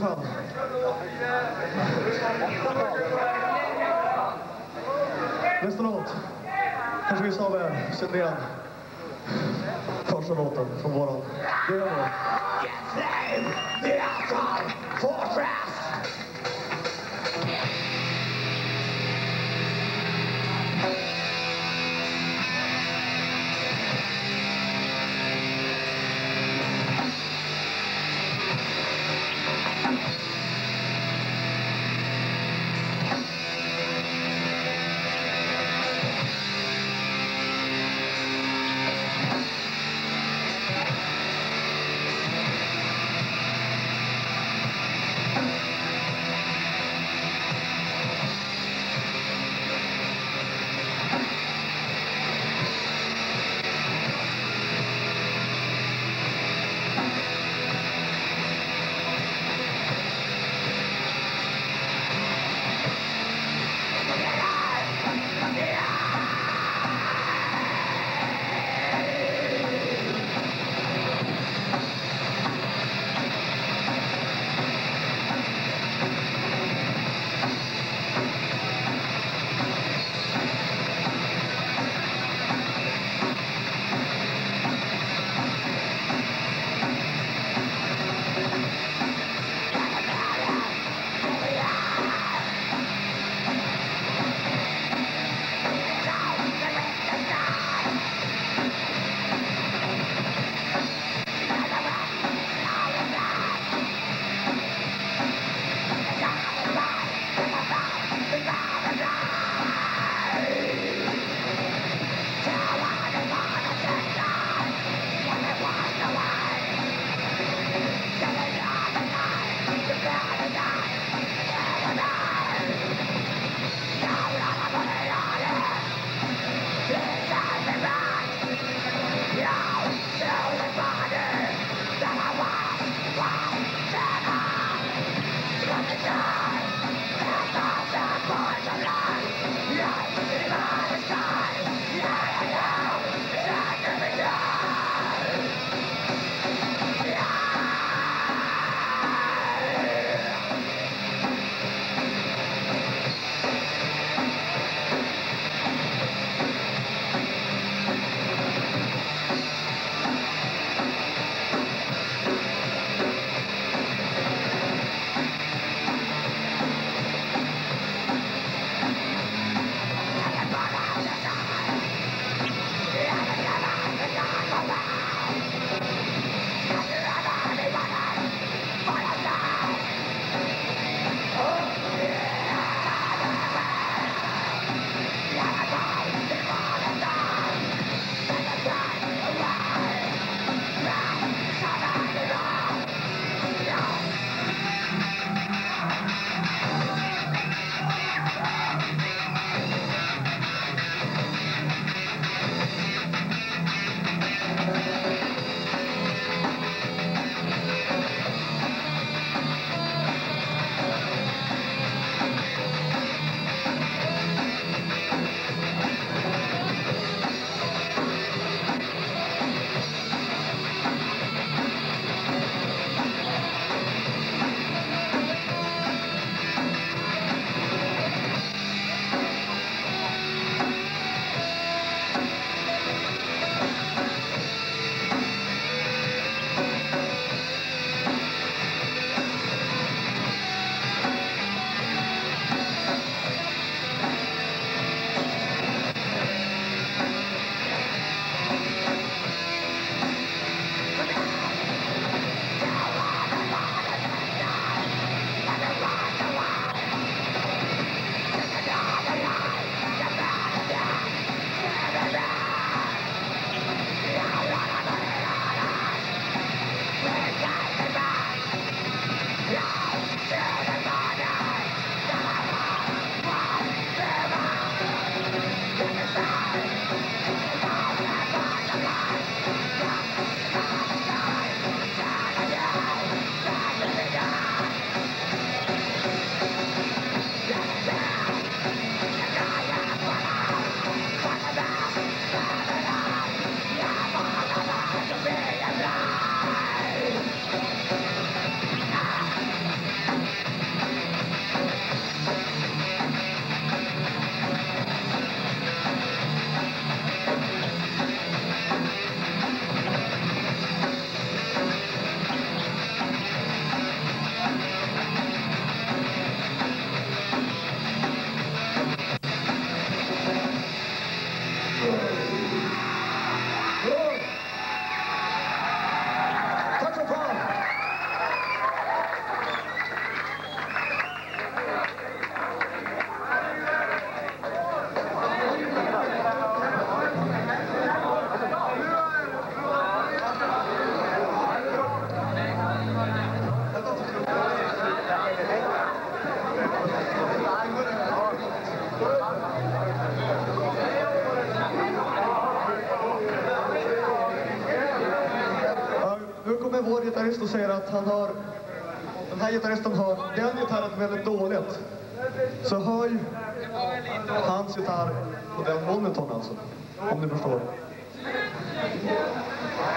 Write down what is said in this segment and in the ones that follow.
Tack. Nästa låt. Kanske vissa av er känner första låten från våran demo. gitarrist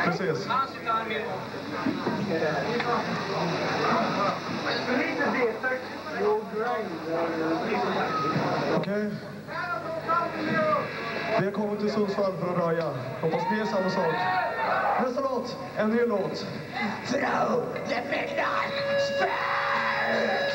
Precis. Okej. Vi har kommit till Sundsvall för att röja. Hoppas ni är samma sak. Nästa låt, en ny låt. Through the midnight space!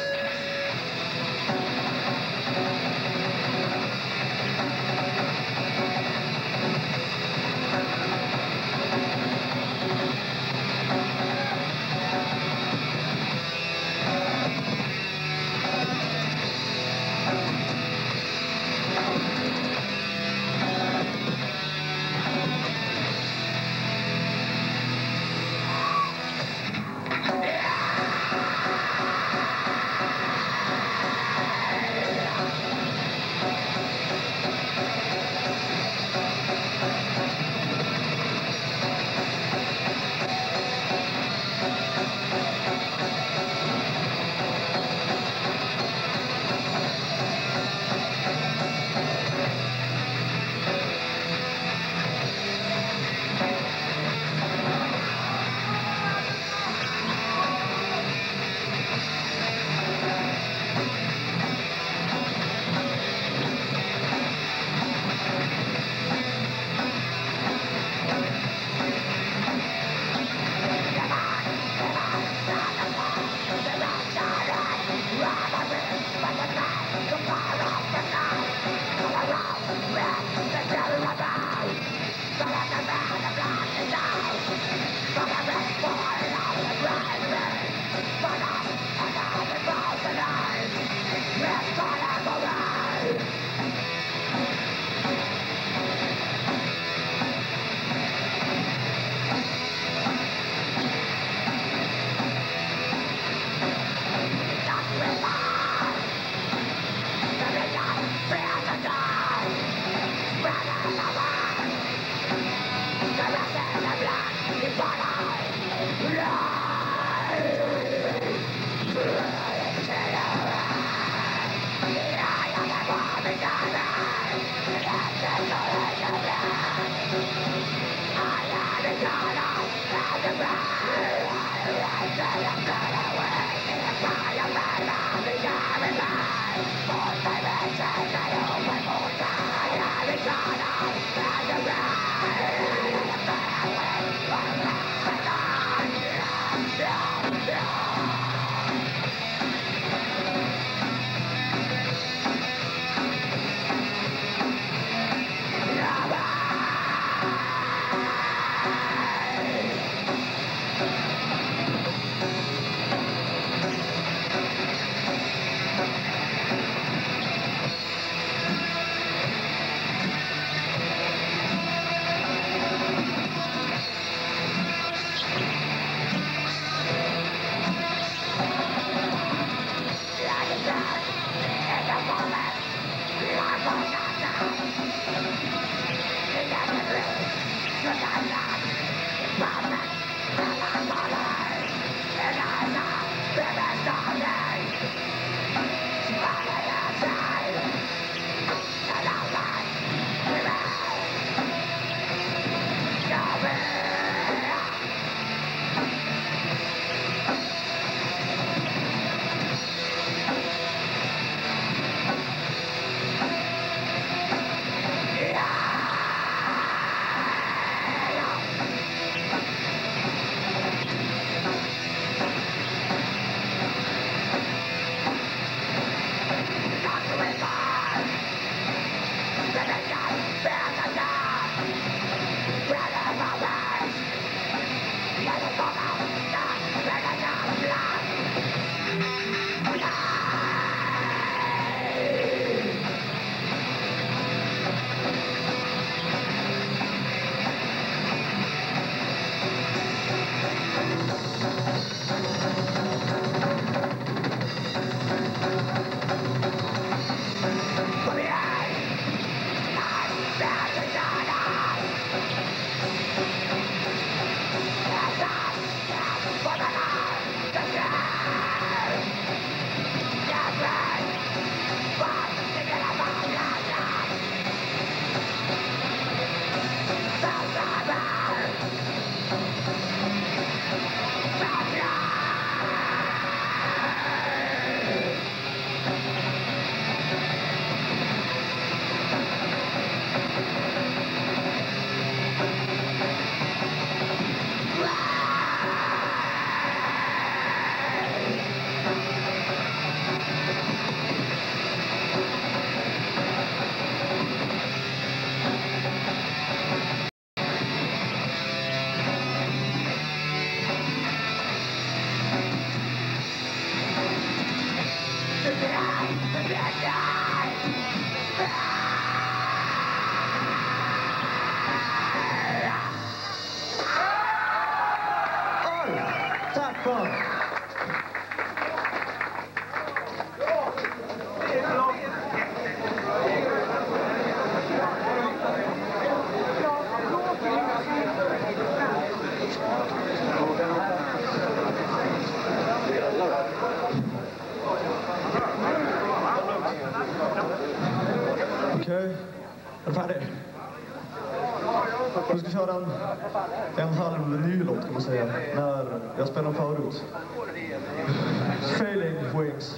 När jag spelade förut. Failing Wings.